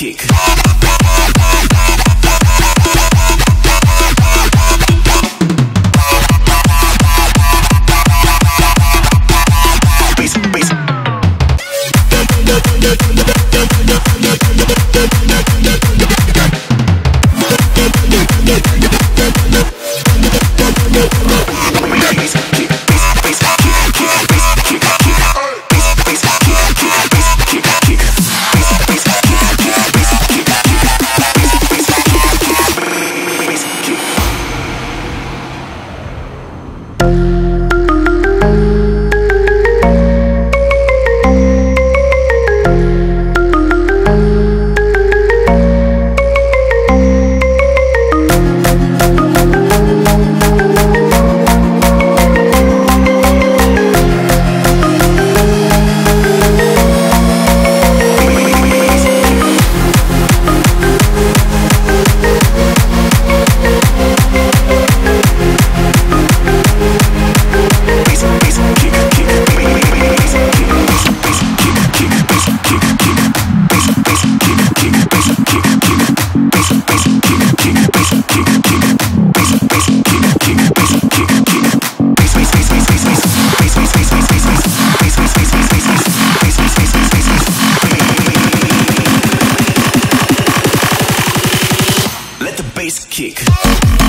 Kick. Bass. Bass kick.